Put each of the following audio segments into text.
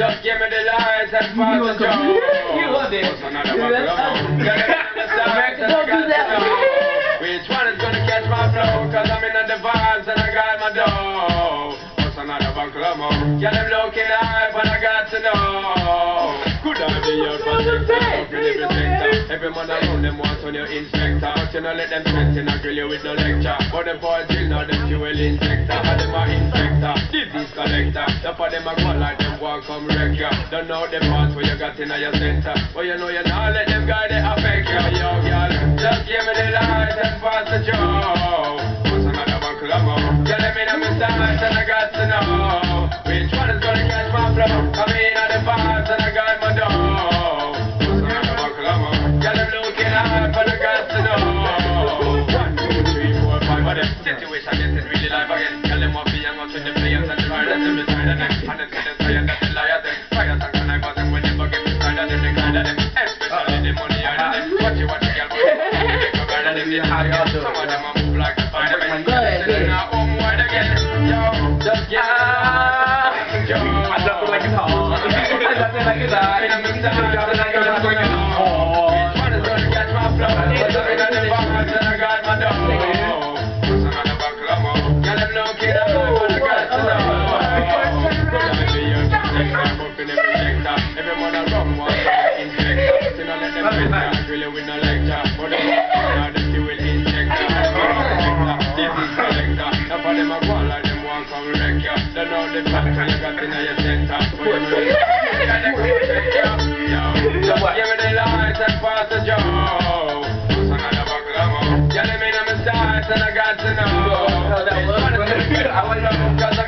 Just give me the lights and pass the joe. You love it. What's another buckle of more? Get it on the sides and I Don't do that. Which one is gonna catch my flow? Cause I'm in the vibes and I got my dough. What's another buckle? Yeah, them looking high, but I got to know. Could I be your protector? Every man around them wants on your inspector. You know let them stress in a grill you with no lecture. But them boys chill now them fuel inspector. And them a inspector, disease collector. The for them a go like them walk come wreck ya. Don't know the parts where you got in your center. But you know you not let them guy they affect ya. Yo, girl, just give me the light and pass the joe. What's another buckle of more? Yeah, let me know my size and of them, they kind of them. Especially the money out of them. Watch it, watch it, girl. boy. They go right at them, they hard out. Some of them a move like a Spider-Man. Go ahead, They now home wide again. Yo, just get it. Yo, I love it like it's hot. I love it like it's hot. in the side, and I got my them lecture. But them now them injector. Disease collector. Now for them a go like them come wreck ya. Know the you got in your center. You got just give me the lights and pass the joe. Yeah, me know my size and I got to know. Which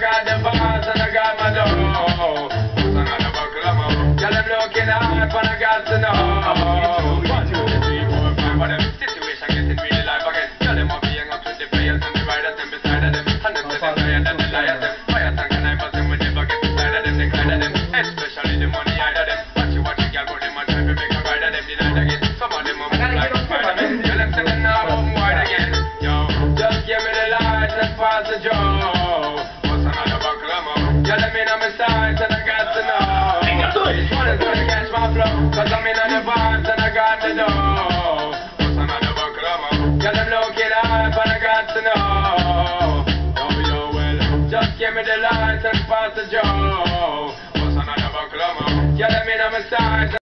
Cause I'm in the vibes and I got to know. What's another more? Yeah, them looking high, but I got to know. Yo, yo, well, just give me the lights and pass the joe. What's another? Yeah, let me know my size.